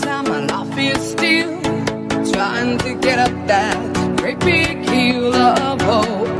25 I'm my life is still trying to get up that great big hill of hope.